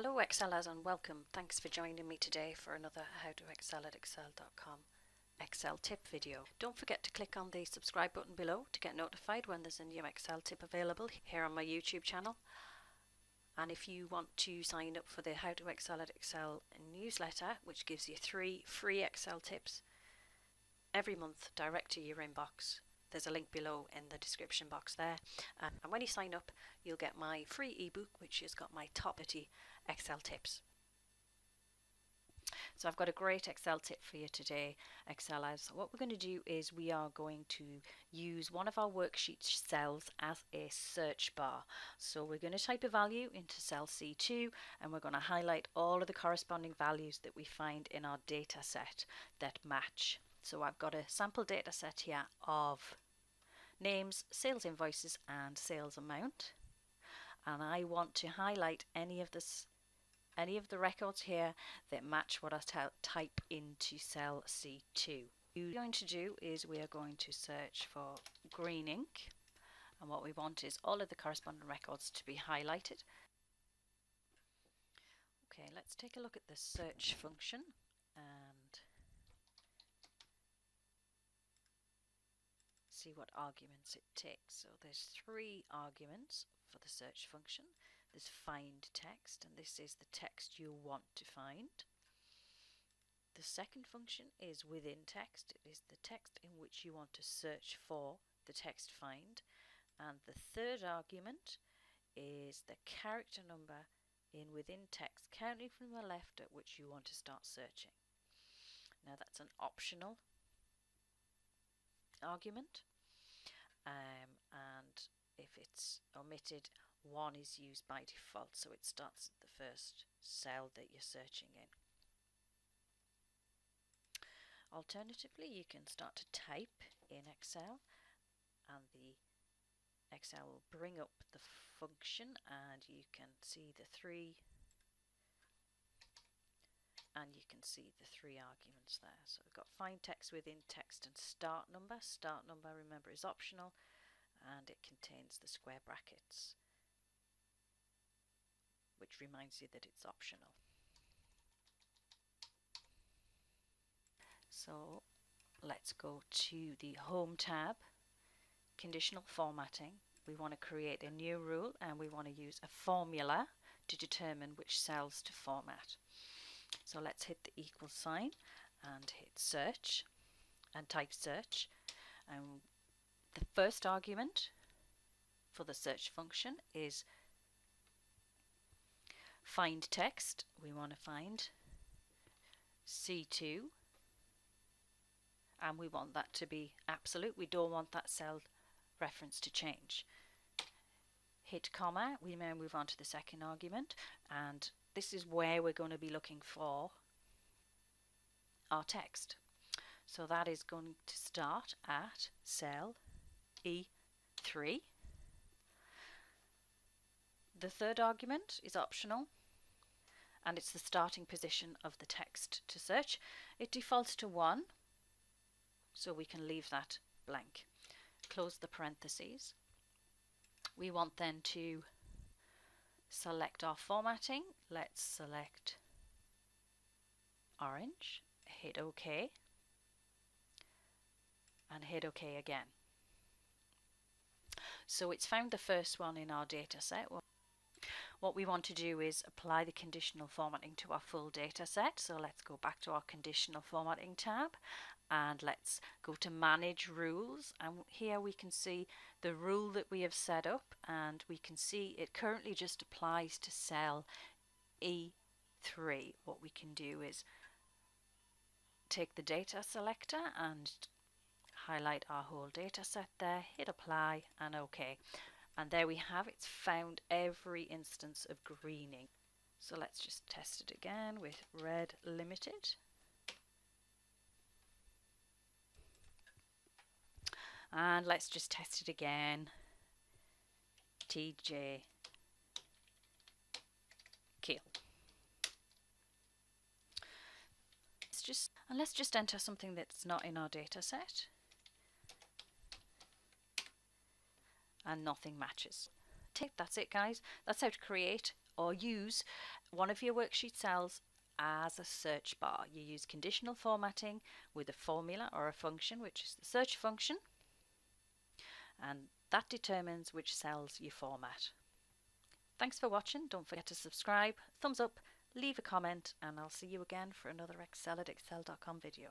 Hello Excellers and welcome. Thanks for joining me today for another How to Excel at Excel.com Excel tip video. Don't forget to click on the subscribe button below to get notified when there's a new Excel tip available here on my YouTube channel. And if you want to sign up for the How to Excel at Excel newsletter, which gives you three free Excel tips every month direct to your inbox, there's a link below in the description box there. Um, and when you sign up, you'll get my free ebook, which has got my top 30 Excel tips. So I've got a great Excel tip for you today, Excelers. What we're going to do is we are going to use one of our worksheet cells as a search bar. So we're going to type a value into cell C2 and we're going to highlight all of the corresponding values that we find in our data set that match. So I've got a sample data set here of names, sales invoices and sales amount. And I want to highlight any of this any of the records here that match what I type into cell C2. What we're going to do is we are going to search for green ink and what we want is all of the corresponding records to be highlighted. Okay, let's take a look at the search function and see what arguments it takes. So there's three arguments for the search function. There's find text and this is the text you want to find. The second function is within text. It is the text in which you want to search for the text find. And the third argument is the character number in within text counting from the left at which you want to start searching. Now that's an optional argument um, and if it's omitted one is used by default so it starts at the first cell that you're searching in. Alternatively you can start to type in Excel and the Excel will bring up the function and you can see the three and you can see the three arguments there. So we've got find text within text and start number. Start number, remember, is optional and it contains the square brackets which reminds you that it's optional. So let's go to the Home tab, Conditional Formatting. We want to create a new rule and we want to use a formula to determine which cells to format. So let's hit the equal sign and hit search and type search. And the first argument for the search function is find text. We want to find C2 and we want that to be absolute. We don't want that cell reference to change. Hit comma, we now move on to the second argument and this is where we're going to be looking for our text. So that is going to start at cell E3. The third argument is optional and it's the starting position of the text to search. It defaults to 1 so we can leave that blank. Close the parentheses. We want then to select our formatting. Let's select orange, hit OK, and hit OK again. So it's found the first one in our data set. What we want to do is apply the conditional formatting to our full data set. So let's go back to our conditional formatting tab and let's go to manage rules. And here we can see the rule that we have set up and we can see it currently just applies to cell E3 what we can do is take the data selector and highlight our whole data set there hit apply and OK and there we have it's found every instance of greening. So let's just test it again with red limited. And let's just test it again. TJ kill. Let's just and let's just enter something that's not in our data set and nothing matches. That's it guys. That's how to create or use one of your worksheet cells as a search bar. You use conditional formatting with a formula or a function, which is the search function, and that determines which cells you format. Thanks for watching. Don't forget to subscribe, thumbs up, leave a comment, and I'll see you again for another Excel at Excel.com video.